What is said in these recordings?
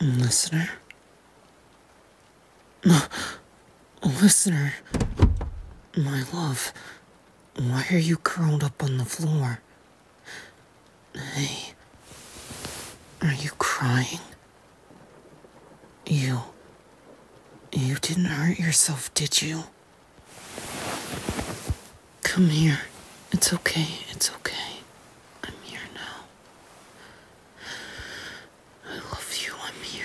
Listener? Listener, my love, why are you curled up on the floor? Hey, are you crying? You. You didn't hurt yourself, did you? Come here. It's okay, it's okay. I'm here now. I love you, I'm here.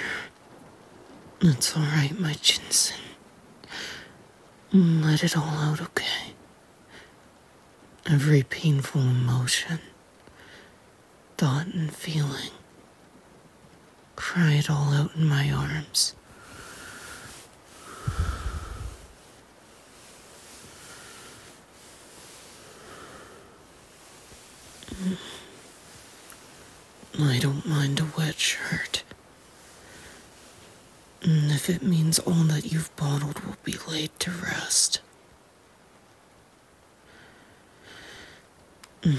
It's alright, my Qingxin. Let it all out, okay? Every painful emotion, thought, and feeling. Cry it all out in my arms. Mm. I don't mind a wet shirt. If it means all that you've bottled will be laid to rest. And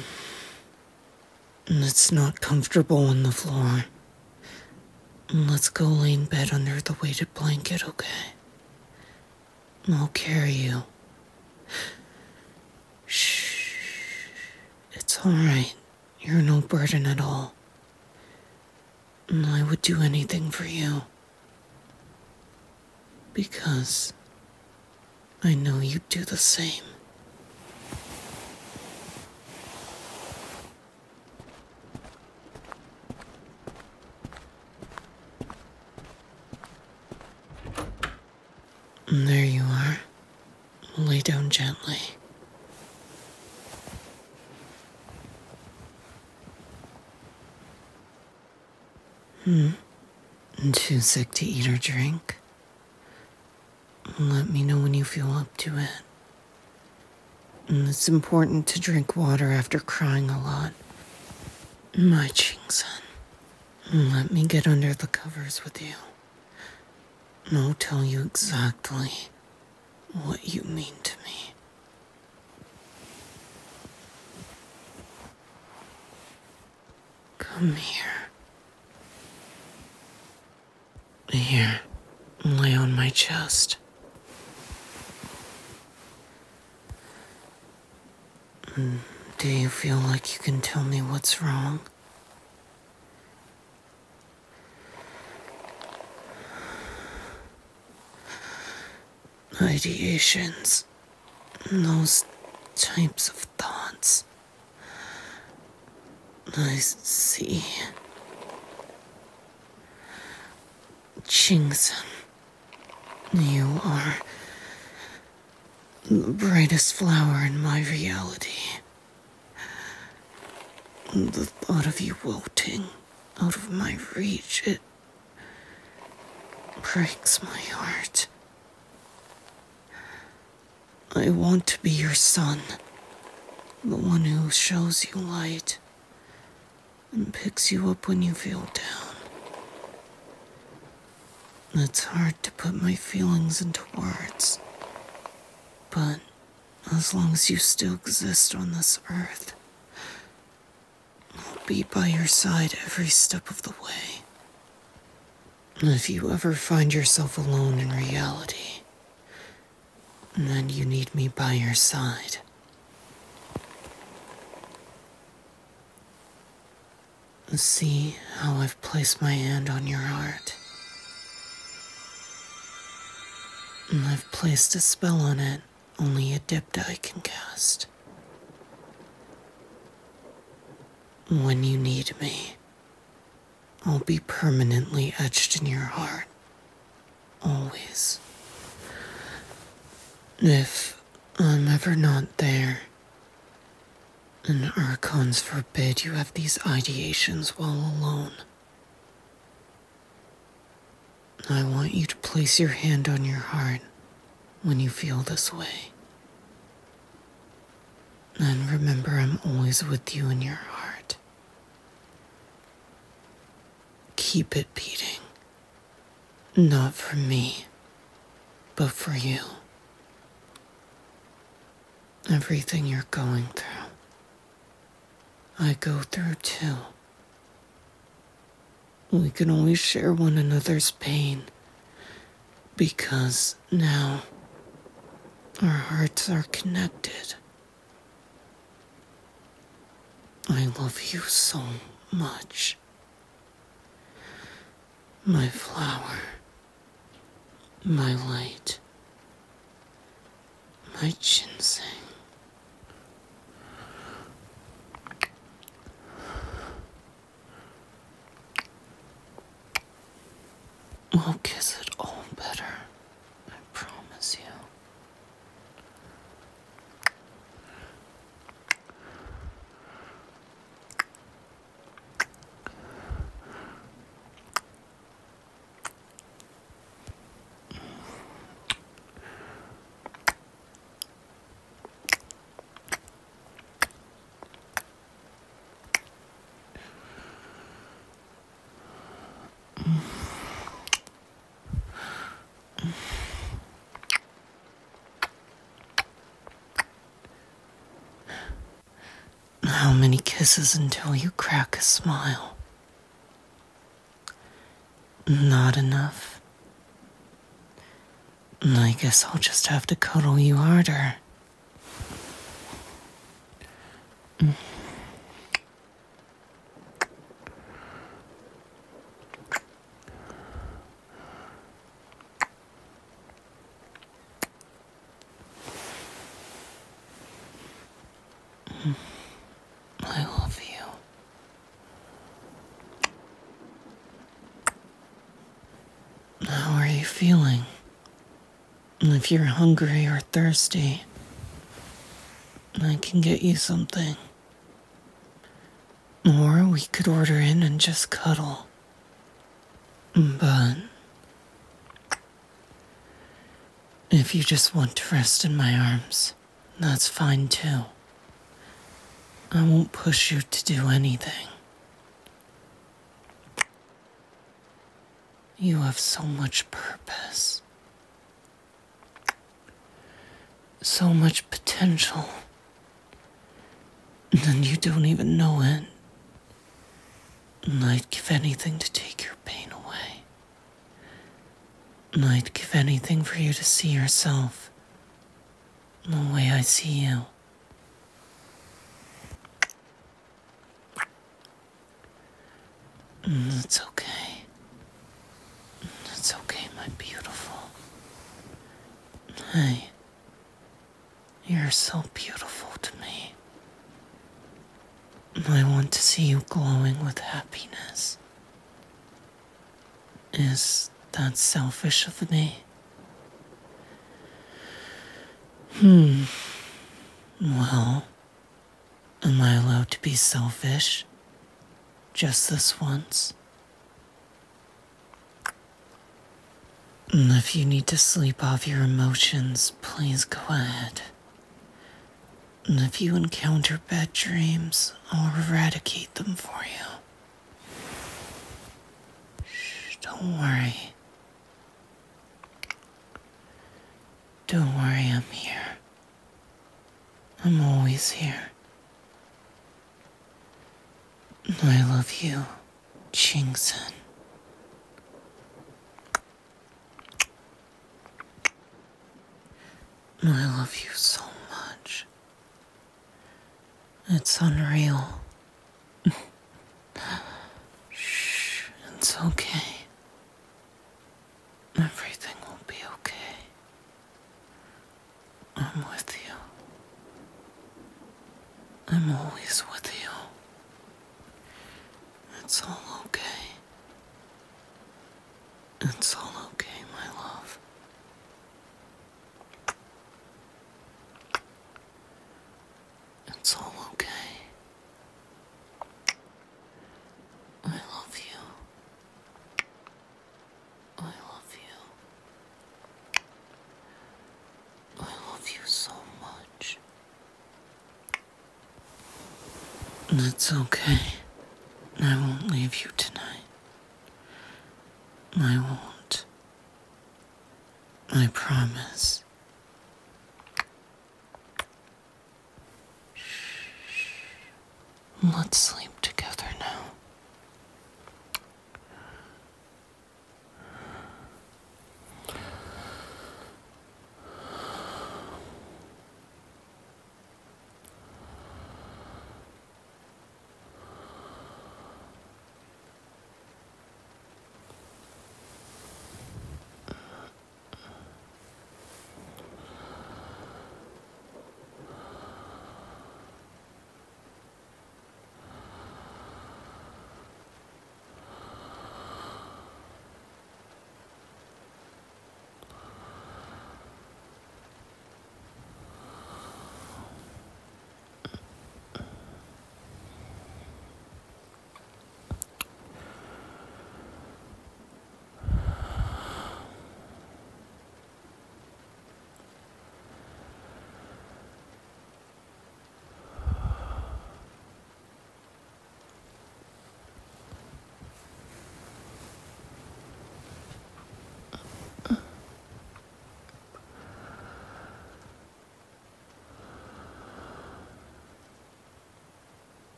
it's not comfortable on the floor. Let's go lay in bed under the weighted blanket, okay? I'll carry you. Shh. It's alright. You're no burden at all. I would do anything for you. Because I know you'd do the same. There you are. Lay down gently. Hmm. Too sick to eat or drink? Let me know when you feel up to it. And it's important to drink water after crying a lot. My Qingxin. Let me get under the covers with you. I'll tell you exactly what you mean to me. Come here. Here, lay on my chest. Do you feel like you can tell me what's wrong? Ideations. Those types of thoughts. I see. Qingxin, you are the brightest flower in my reality. The thought of you wilting out of my reach, it breaks my heart. I want to be your sun, the one who shows you light and picks you up when you feel down. It's hard to put my feelings into words. But as long as you still exist on this earth, I'll be by your side every step of the way. And If you ever find yourself alone in reality, then you need me by your side. See how I've placed my hand on your heart. And I've placed a spell on it only Adepti can cast. When you need me, I'll be permanently etched in your heart. Always. If I'm ever not there, and Archons forbid you have these ideations while alone, I want you to place your hand on your heart when you feel this way. And remember, I'm always with you in your heart. Keep it beating. Not for me, but for you. Everything you're going through, I go through too. we can always share one another's pain. Because now our hearts are connected. I love you so much. My flower, my light, my ginseng. We'll kiss it all better. I promise you. How many kisses until you crack a smile? Not enough. I guess I'll just have to cuddle you harder. Mm. I love you. How are you feeling? If you're hungry or thirsty, I can get you something. Or we could order in and just cuddle. But if you just want to rest in my arms, that's fine too. I won't push you to do anything. You have so much purpose, so much potential, and you don't even know it. And I'd give anything to take your pain away. And I'd give anything for you to see yourself the way I see you. Mm, It's okay. It's okay, my beautiful. Hey, you're so beautiful to me. I want to see you glowing with happiness. Is that selfish of me? Hmm. Well, am I allowed to be selfish? Just this once? And if you need to sleep off your emotions, please go ahead. And if you encounter bad dreams, I'll eradicate them for you. Shh, don't worry. Don't worry, I'm here. I'm always here. I love you, Qingxin. I love you so much. It's unreal. Shh, it's okay. Everything will be okay. I'm with you. I'm always with you. It's all okay. It's all okay, my love. It's all okay. I love you. I love you. I love you so much. It's okay. I won't leave you tonight. I won't. I promise. Let's.